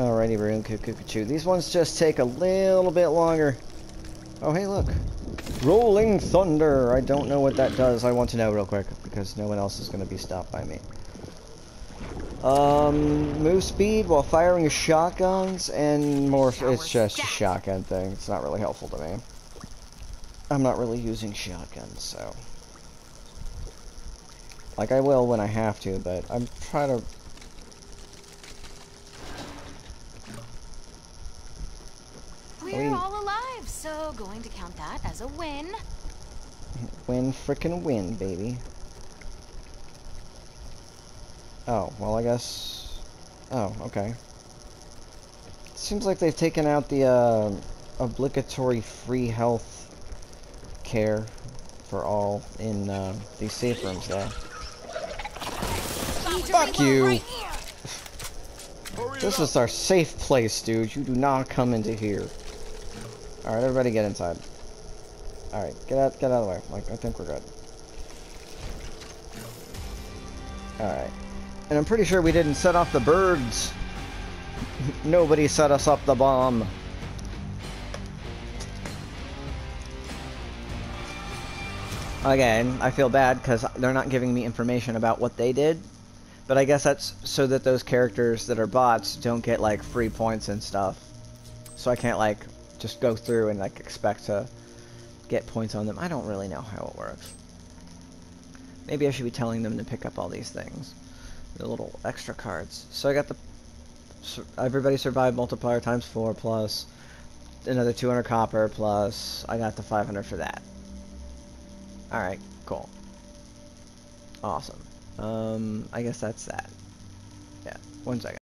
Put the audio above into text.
Alrighty, Rune Cuckoo. These ones just take a little bit longer. Oh, hey, look. Rolling Thunder. I don't know what that does. I want to know real quick because no one else is going to be stopped by me. Um, move speed while firing shotguns and more. It's just a shotgun thing. It's not really helpful to me. I'm not really using shotguns, so. Like, I will when I have to, but I'm trying to We're all alive, so going to count that as a win. Win frickin' win, baby. Oh, well I guess... Oh, okay. Seems like they've taken out the, uh, obligatory free health care for all in, uh, these safe rooms, though. Fuck you! This is our safe place, dude. You do not come into here. Alright, everybody get inside. Alright, get out get out of the way. Like I think we're good. Alright. And I'm pretty sure we didn't set off the birds. Nobody set us up the bomb. Again, I feel bad because they're not giving me information about what they did. But I guess that's so that those characters that are bots don't get like free points and stuff. So I can't like just go through and like expect to get points on them. I don't really know how it works. Maybe I should be telling them to pick up all these things. The little extra cards. So I got the everybody survived multiplier times 4 plus another 200 copper plus I got the 500 for that. Alright, cool. Awesome. Um, I guess that's that. Yeah, one second.